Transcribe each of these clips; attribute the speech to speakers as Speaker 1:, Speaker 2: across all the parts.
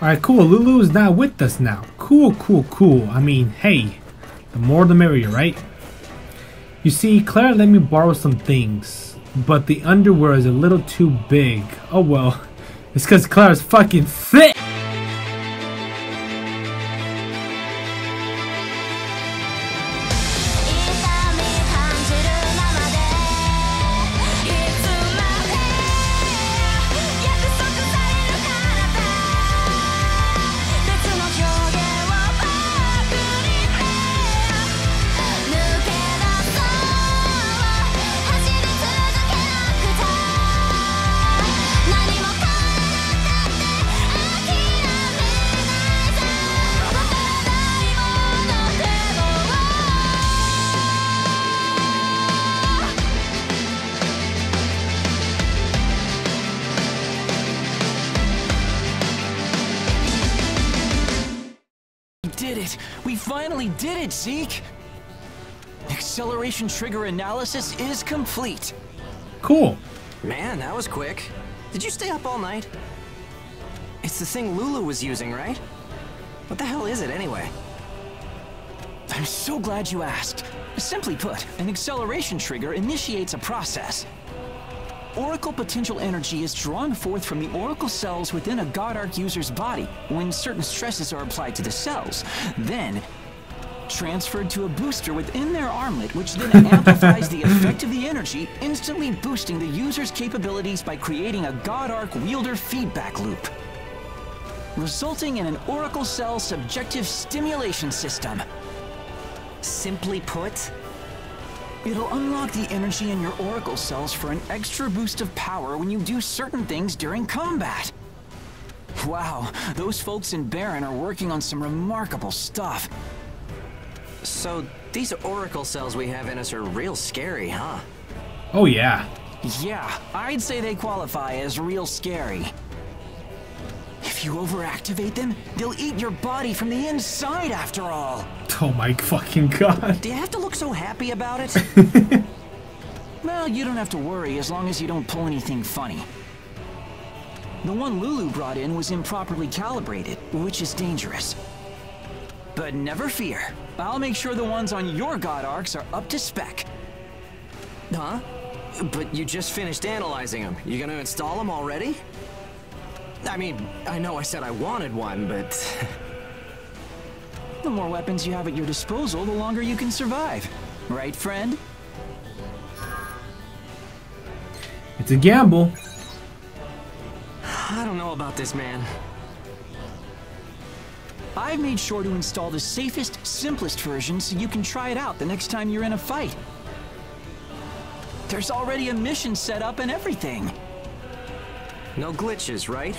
Speaker 1: Alright, cool. Lulu is not with us now. Cool, cool, cool. I mean, hey, the more the merrier, right? You see, Claire let me borrow some things, but the underwear is a little too big. Oh well, it's because Claire's fucking thick!
Speaker 2: Finally did it, Zeke! Acceleration trigger analysis is complete.
Speaker 1: Cool.
Speaker 3: Man, that was quick. Did you stay up all night? It's the thing Lulu was using, right? What the hell is it anyway?
Speaker 2: I'm so glad you asked. Simply put, an acceleration trigger initiates a process. Oracle potential energy is drawn forth from the Oracle cells within a God Arc user's body when certain stresses are applied to the cells. Then, transferred to a booster within their armlet, which then amplifies the effect of the energy, instantly boosting the user's capabilities by creating a God Arc wielder feedback loop. Resulting in an Oracle cell subjective stimulation system.
Speaker 3: Simply put,
Speaker 2: It'll unlock the energy in your Oracle cells for an extra boost of power when you do certain things during combat. Wow, those folks in Baran are working on some remarkable stuff.
Speaker 3: So, these Oracle cells we have in us are real scary, huh?
Speaker 1: Oh yeah.
Speaker 2: Yeah, I'd say they qualify as real scary. If you overactivate them, they'll eat your body from the inside after all.
Speaker 1: Oh my fucking god.
Speaker 3: Do you have to look so happy about it?
Speaker 2: well, you don't have to worry as long as you don't pull anything funny. The one Lulu brought in was improperly calibrated, which is dangerous. But never fear. I'll make sure the ones on your God Arcs are up to spec.
Speaker 3: Huh? But you just finished analyzing them. You gonna install them already? I mean, I know I said I wanted one, but...
Speaker 2: the more weapons you have at your disposal, the longer you can survive. Right, friend?
Speaker 1: It's a gamble.
Speaker 3: I don't know about this, man.
Speaker 2: I've made sure to install the safest, simplest version so you can try it out the next time you're in a fight. There's already a mission set up and everything.
Speaker 3: No glitches, right?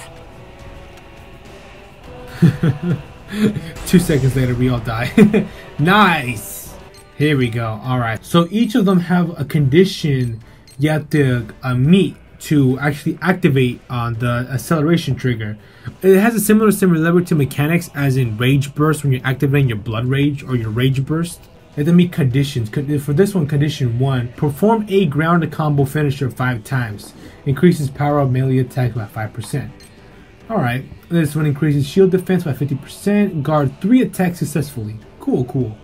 Speaker 1: Two seconds later, we all die. nice! Here we go. Alright, so each of them have a condition you have to uh, meet to actually activate on uh, the acceleration trigger. It has a similar similarity mechanics as in Rage Burst when you're activating your Blood Rage or your Rage Burst. And then meet conditions. For this one, condition 1, perform a ground to combo finisher 5 times. Increases power of melee attack by 5%. Alright, this one increases shield defense by 50%, guard 3 attacks successfully. Cool, cool.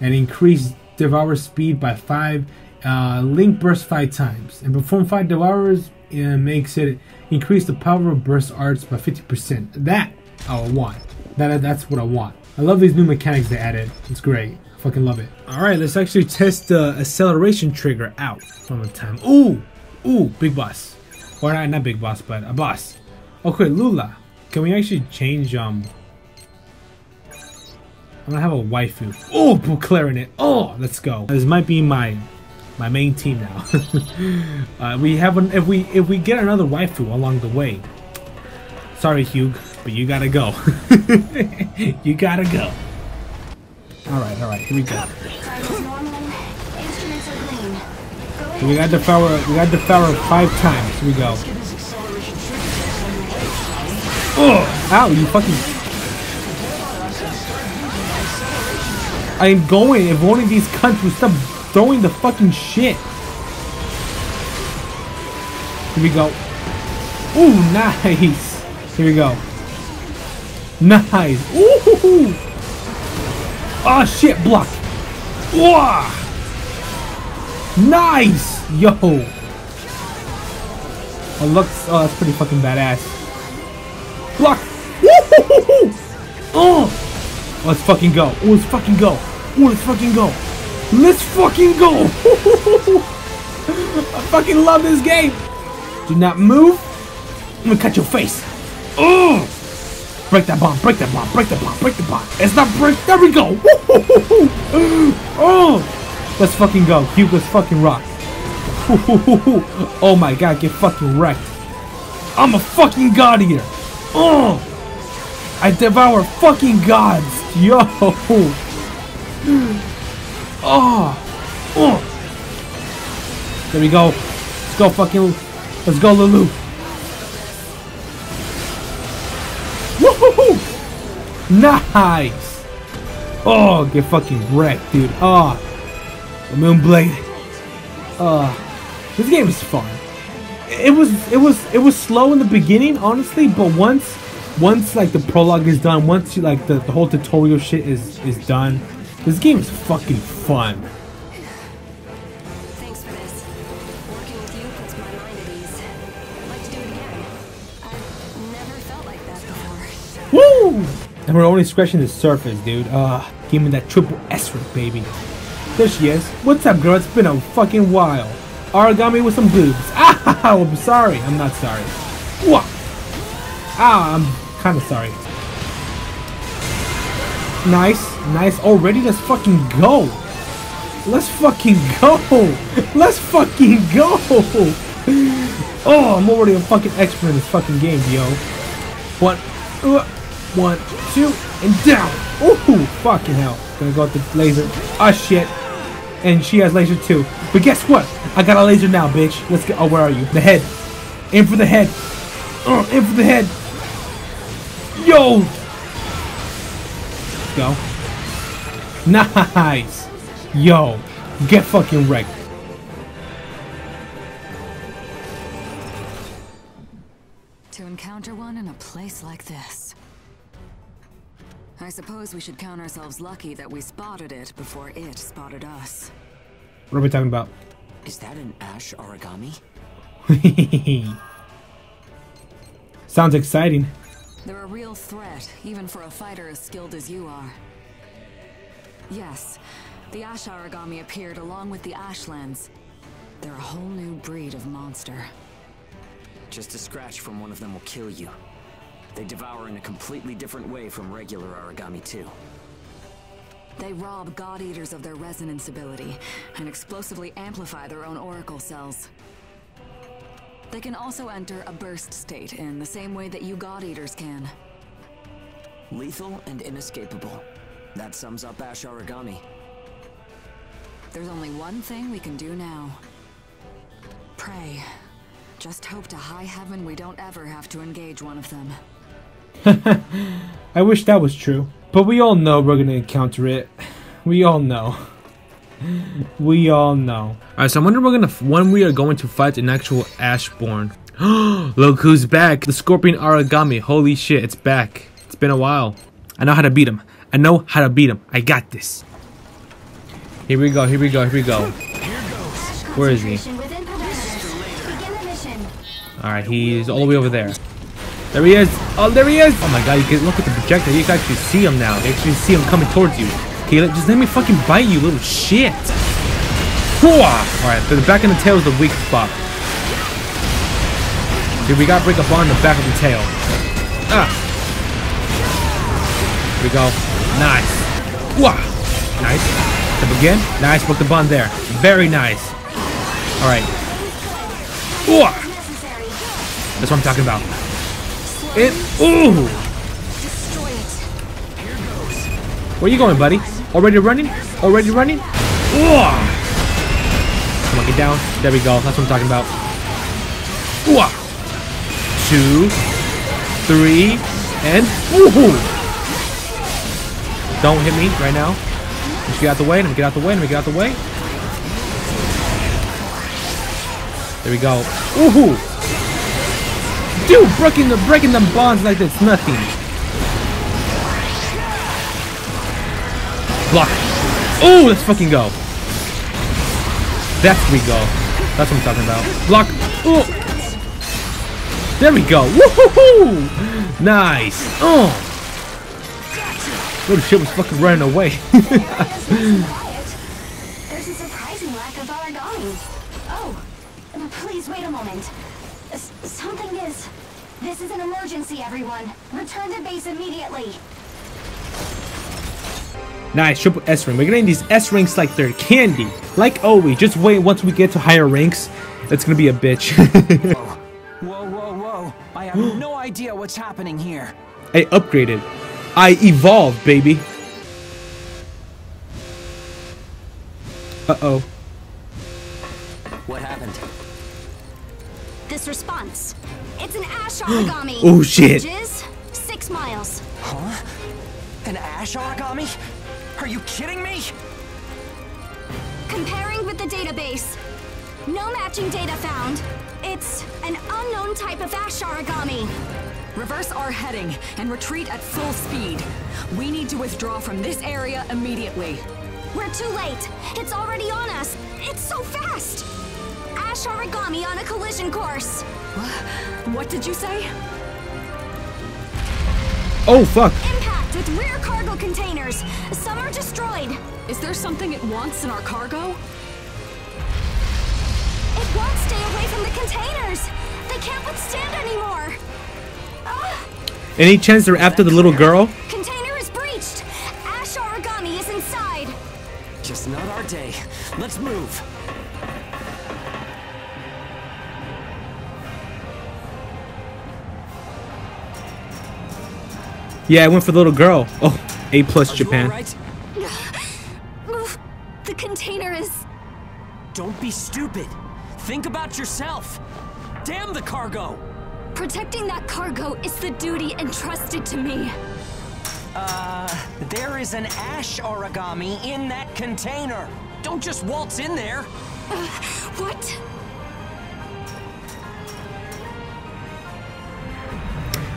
Speaker 1: And increase devour speed by 5, uh, link burst 5 times. And perform 5 devours uh, makes it increase the power of burst arts by 50%. That I want. That That's what I want. I love these new mechanics they added. It's great. Fucking love it. Alright, let's actually test the acceleration trigger out from the time. Ooh! Ooh, big boss. Or not, not big boss, but a boss. Okay, Lula. Can we actually change, um... I'm gonna have a waifu. Oh, clarinet. Oh, let's go. This might be my my main team now. uh, we have an, if we if we get another waifu along the way. Sorry, Hugh, but you gotta go. you gotta go. Alright, alright, here we go. We got the power we got the power five times. Here we go. Oh ow, you fucking I'm going if of these cunts would stop throwing the fucking shit. Here we go. Ooh, nice. Here we go. Nice. Ooh. Oh shit, block. Wah. Nice. Yo. Oh, looks. Oh, that's pretty fucking badass. Block. Woo! Oh. Let's fucking go. Oh, let's fucking go. Oh, let's fucking go. Let's fucking go. I fucking love this game. Do not move. I'm gonna cut your face. Oh. Break that bomb, break that bomb, break that bomb, break the bomb. It's not break. There we go. Oh. Let's fucking go. Hugh, let's fucking rock. Oh my god, get fucking wrecked. I'm a fucking god eater. Oh. I devour fucking gods. Yo. Oh. Oh. There we go. Let's go fucking. Let's go, Lulu. Woohoo! Nice. Oh, get fucking wrecked, dude. Oh. The Moonblade. Oh. This game is fun. It was it was it was slow in the beginning, honestly, but once once like the prologue is done, once you like the, the whole tutorial shit is is done, this game is fucking fun.
Speaker 4: Thanks for this. Working with you puts my mind at ease. I'd like to do it again. I've never felt like that before.
Speaker 1: Woo! And we're only scratching the surface, dude. Uh, give me that triple S rank, baby. There she is. What's up, girl? It's been a fucking while. Aragami with some boobs. Ah, I'm sorry. I'm not sorry. What? Ah, I'm kind of sorry. Nice, nice. Already, let's fucking go. Let's fucking go. Let's fucking go. Oh, I'm already a fucking expert in this fucking game, yo. One, uh, one, two, and down. Ooh, fucking hell. Gonna go with the laser. Ah, shit. And she has laser too. But guess what? I got a laser now, bitch. Let's go. Oh, where are you? The head. Aim for the head. Uh, aim for the head. Yo. Go. Nice. Yo. Get fucking wrecked.
Speaker 5: To encounter one in a place like this. I suppose we should count ourselves lucky that we spotted it before it spotted us.
Speaker 1: What are we talking about?
Speaker 2: Is that an ash Aragami?
Speaker 1: Sounds exciting.
Speaker 5: They're a real threat, even for a fighter as skilled as you are. Yes, the Ash Aragami appeared along with the Ashlands. They're a whole new breed of monster.
Speaker 2: Just a scratch from one of them will kill you. They devour in a completely different way from regular Aragami too.
Speaker 5: They rob God Eaters of their resonance ability and explosively amplify their own oracle cells. They can also enter a burst state in the same way that you God Eaters can.
Speaker 2: Lethal and inescapable. That sums up ash Aragami.
Speaker 5: There's only one thing we can do now. Pray. Just hope to high heaven we don't ever have to engage one of them.
Speaker 1: I wish that was true. But we all know we're gonna encounter it. We all know. We all know. Alright, so I wonder we're gonna when we are going to fight an actual Ashborn. Look who's back! The Scorpion Aragami. Holy shit, it's back. It's been a while. I know how to beat him. I know how to beat him. I got this. Here we go, here we go, here we go. Where is he?
Speaker 4: Within parameters. Begin the mission.
Speaker 1: Alright, he's all the way over there. There he is! Oh, there he is! Oh my god, you can look at the projector. You can actually see him now. You actually see him coming towards you. Okay, let- just let me fucking bite you, little shit! Alright, so the back of the tail is the weak spot. Dude, we gotta break a bond in the back of the tail. Ah! Here we go. Nice. Wah! Nice. Step again. Nice, broke the bond there. Very nice. Alright. Wah! That's what I'm talking about. It. Ooh! Where you going, buddy? Already running? Already running? Ooh! Come on, get down. There we go. That's what I'm talking about. Ooh! Two, three, and ooh! Don't hit me right now. Just get out the way, and we get out the way, and we get out the way. There we go. Ooh! Dude, breaking the breaking the bonds like this, nothing. Block. Ooh, let's fucking go. That's we go. That's what I'm talking about. Block. Ooh. There we go. Woohoo! Nice. Oh. Oh, the shit was fucking running away.
Speaker 4: There's a surprising lack of Aragami. Oh, please wait a moment. S- something is. This is an emergency, everyone. Return to base immediately.
Speaker 1: nice. Triple S ring. We're getting these S ranks like they're candy. Like always. Just wait once we get to higher ranks. It's gonna be a bitch.
Speaker 2: Whoa, whoa, whoa. I have no idea what's happening here.
Speaker 1: I upgraded. I evolved, baby. Uh-oh.
Speaker 3: What happened?
Speaker 4: This response. It's an ash Aragami.
Speaker 1: Oh, shit.
Speaker 4: Jizz, six miles.
Speaker 3: Huh? An ash Aragami? Are you kidding me?
Speaker 4: Comparing with the database. No matching data found. It's an unknown type of ash Aragami.
Speaker 5: Reverse our heading and retreat at full speed. We need to withdraw from this area immediately.
Speaker 4: We're too late. It's already on us. It's so fast. Ash Aragami on a collision course.
Speaker 5: What did you say?
Speaker 1: Oh, fuck.
Speaker 4: Impact with rear cargo containers. Some are destroyed.
Speaker 5: Is there something it wants in our cargo?
Speaker 4: It won't stay away from the containers. They can't withstand anymore.
Speaker 1: Any chance they're after the little girl?
Speaker 4: container is breached. Ash Aragami is inside.
Speaker 3: Just not our day. Let's move.
Speaker 1: Yeah, I went for the little girl. Oh, A plus Japan.
Speaker 3: you alright?
Speaker 4: The container is.
Speaker 3: Don't be stupid. Think about yourself. Damn the cargo.
Speaker 4: Protecting that cargo is the duty entrusted to me.
Speaker 3: Uh, there is an ash Aragami in that container. Don't just waltz in there.
Speaker 4: Uh, What?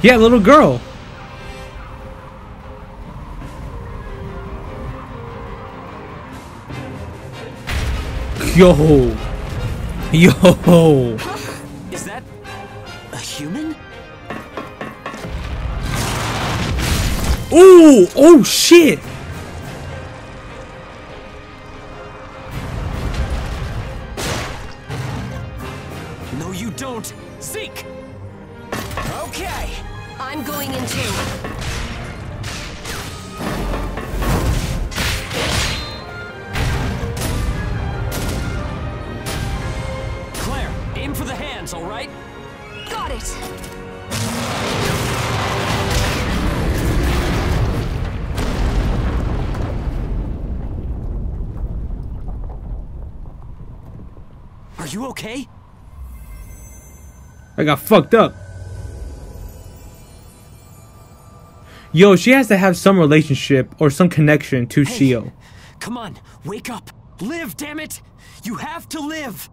Speaker 1: Yeah, little girl. Yo. Yo. Ooh, oh shit.
Speaker 3: No, you don't. Zeke. Okay.
Speaker 4: I'm going in too.
Speaker 3: You okay?
Speaker 1: I got fucked up. Yo, she has to have some relationship or some connection to Shio.
Speaker 3: Come on, wake up. Live, damn it. You have to live.